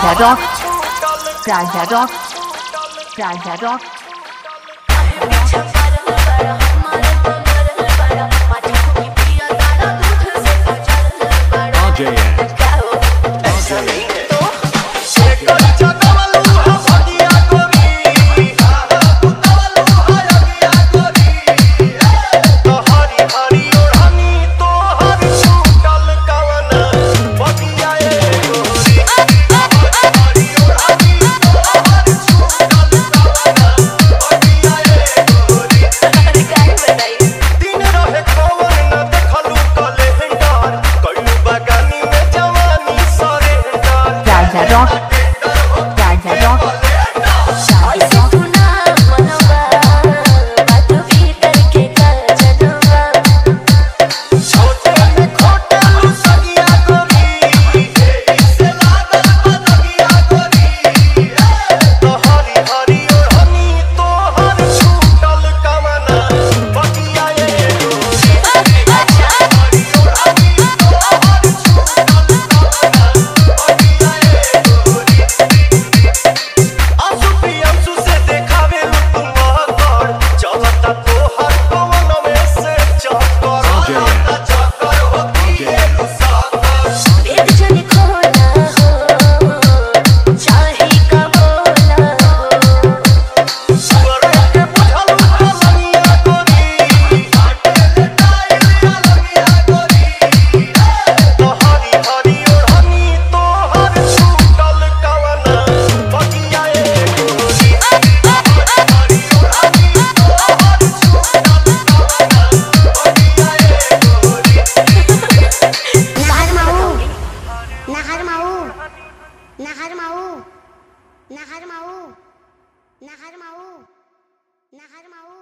Raja Rock, Raja Rock, Raja Rock. RJN. Raja Rock, Raja नहर माऊ नहर माऊ नहर माऊ नहर माऊ।